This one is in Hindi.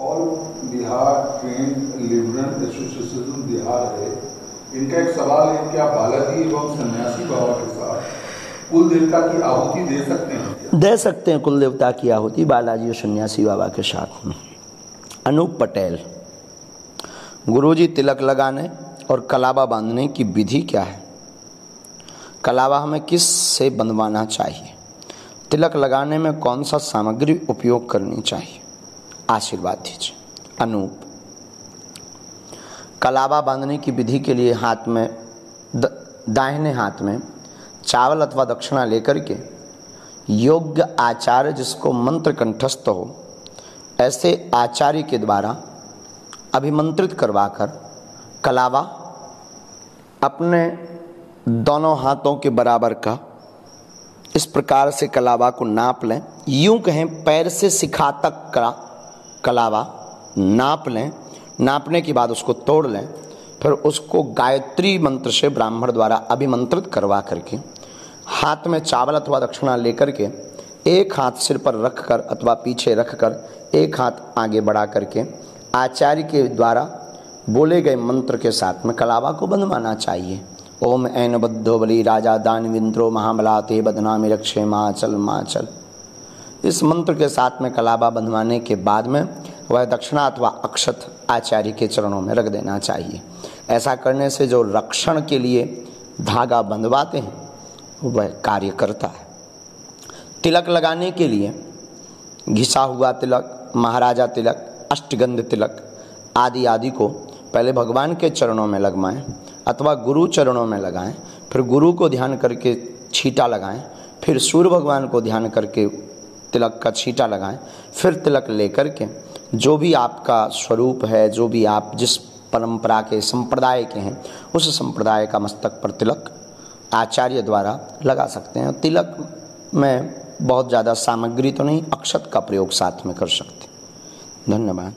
All Bihar train liberal association Bihar है इनका एक सवाल है क्या बालाजी एवं सन्यासी बाबा के साथ कुल देवता की आहुति दे सकते हैं दे सकते हैं कुल देवता की आहुति बालाजी और सन्यासी बाबा के साथ में। अनूप पटेल, गुरुजी तिलक लगाने और कलावा बांधने की विधि क्या है? कलावा हमें किस से बंधवाना चाहिए? तिलक लगाने में कौन सा सामग्री उपयोग करनी चाहिए? आशीर्वाद दीजिए। अनूप कलावा बांधने की विधि के लिए हाथ में द, दाहिने हाथ में चावल अथवा दक्षिणा लेकर के योग्य आचार्य जिसको मंत्र कंठस्थ हो ऐसे आचार्य के द्वारा अभिमंत्रित करवाकर कलावा अपने दोनों हाथों के बराबर का इस प्रकार से कलावा को नाप लें। यूँ कहें पैर से सिखा तक का कलावा नाप लें। नापने के बाद उसको तोड़ लें। फिर उसको गायत्री मंत्र से ब्राह्मण द्वारा अभिमंत्रित करवा करके हाथ में चावल अथवा दक्षिणा लेकर के एक हाथ सिर पर रख कर अथवा पीछे रख कर एक हाथ आगे बढ़ा करके आचार्य के द्वारा बोले गए मंत्र के साथ में कलावा को बंधवाना चाहिए। ओम ऐन बद्धो बली राजा दान विंद्रो महाबला ते बदनामी रक्षे माचल माचल। इस मंत्र के साथ में कलाबा बंधवाने के बाद में वह दक्षिणा अथवा अक्षत आचार्य के चरणों में रख देना चाहिए। ऐसा करने से जो रक्षण के लिए धागा बंधवाते हैं, वह कार्य करता है। तिलक लगाने के लिए घिसा हुआ तिलक, महाराजा तिलक, अष्टगंध तिलक आदि आदि को पहले भगवान के चरणों में लगवाएँ अथवा गुरु चरणों में लगाएँ, फिर गुरु को ध्यान करके छीटा लगाएँ, फिर सूर्य भगवान को ध्यान करके तिलक का छीटा लगाएँ, फिर तिलक लेकर के जो भी आपका स्वरूप है, जो भी आप जिस परंपरा के संप्रदाय के हैं, उस संप्रदाय का मस्तक पर तिलक आचार्य द्वारा लगा सकते हैं। तिलक में बहुत ज़्यादा सामग्री तो नहीं, अक्षत का प्रयोग साथ में कर सकते धन्यवाद।